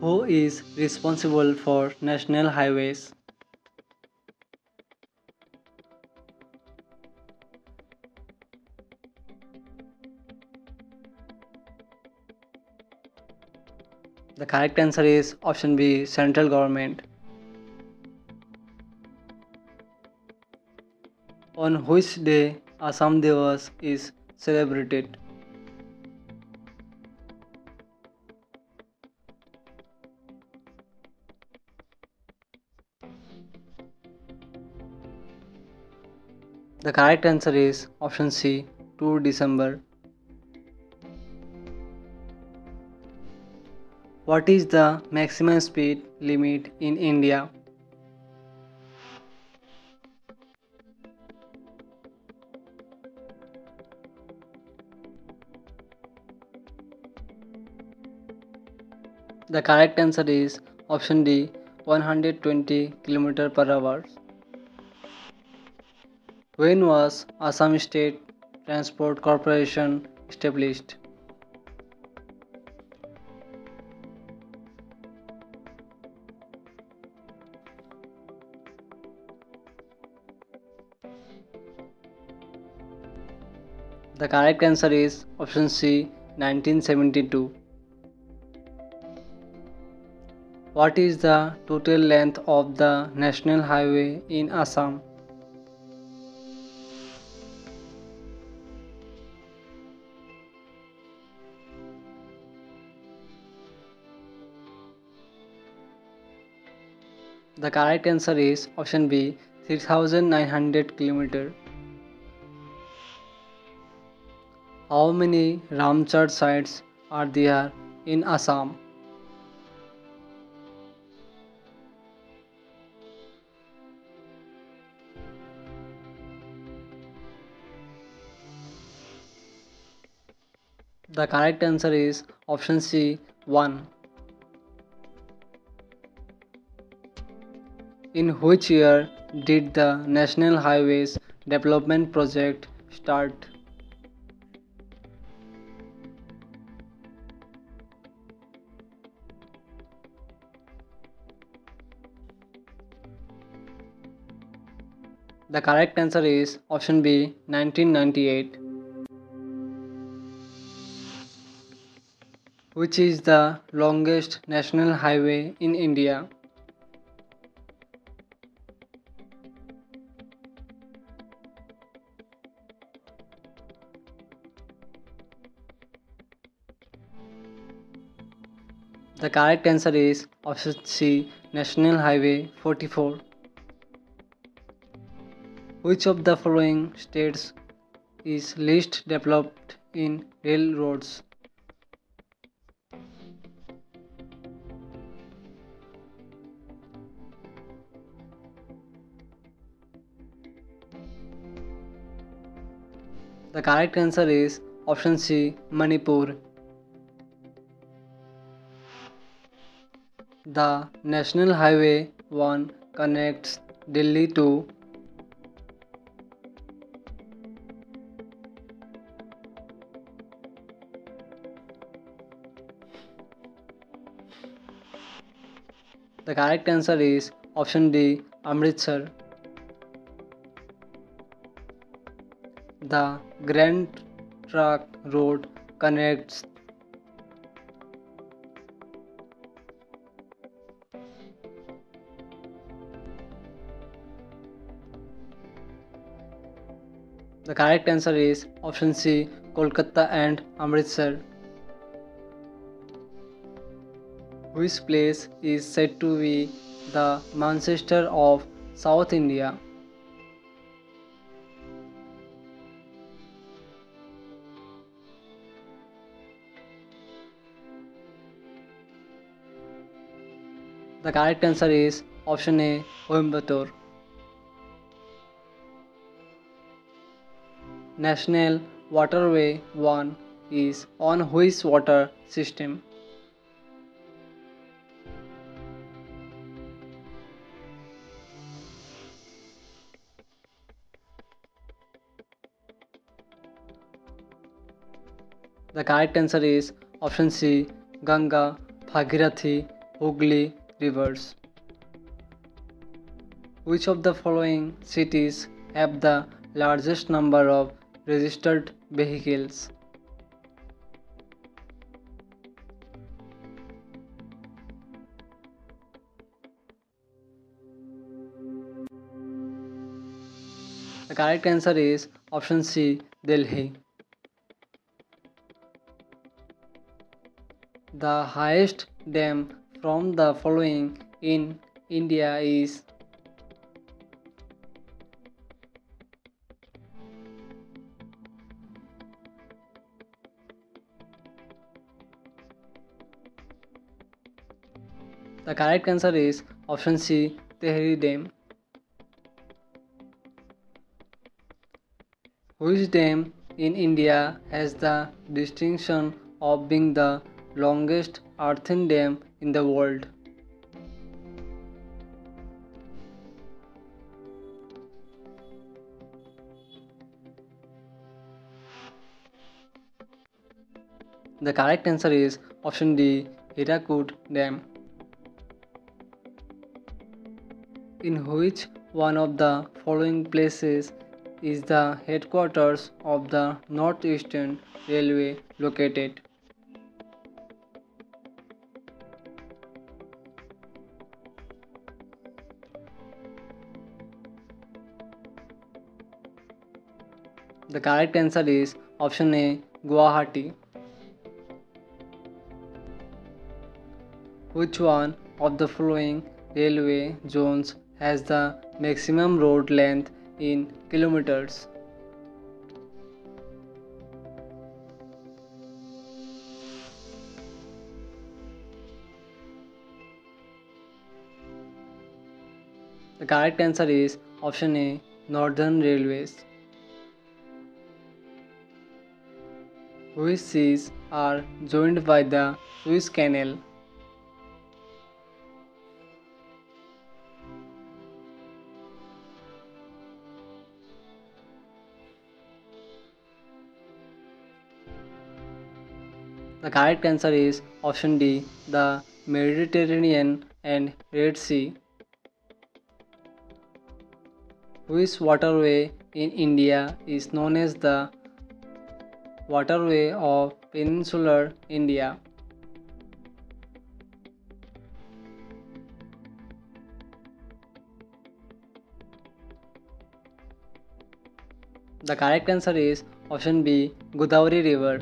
Who is responsible for national highways? The correct answer is option B central government. On which day Assam Divas is celebrated? The correct answer is option C 2 December. What is the maximum speed limit in India? The correct answer is option D 120 km per hour. When was Assam State Transport Corporation established? The correct answer is option C 1972. What is the total length of the national highway in Assam? The correct answer is option B 3900 km. How many Ramsar sites are there in Assam? The correct answer is option C 1. In which year did the National Highways Development Project start? The correct answer is option B 1998. Which is the longest national highway in India? The correct answer is option C National Highway 44. Which of the following states is least developed in railroads? The correct answer is option C Manipur. The National Highway 1 connects Delhi to The correct answer is option D Amritsar. The Grand Trunk Road connects The correct answer is option C Kolkata and Amritsar. Which place is said to be the Manchester of South India? The correct answer is option A Coimbatore. National Waterway 1 is on which water system? The correct answer is option C Ganga, Bhagirathi Hooghly rivers. Which of the following cities have the largest number of registered vehicles? The correct answer is option C Delhi. The highest dam from the following in India is The correct answer is option C Tehri Dam. Which dam in India has the distinction of being the longest earthen dam in the world? The correct answer is option D Hirakud Dam. In which one of the following places is the headquarters of the Northeastern Railway located? The correct answer is option A Guwahati. Which one of the following railway zones has the maximum road length in kilometers? The correct answer is option A Northern Railways. Which seas are joined by the Suez Canal? The correct answer is option D the Mediterranean and Red Sea. Which waterway in India is known as the waterway of peninsular India? The correct answer is option B Godavari River.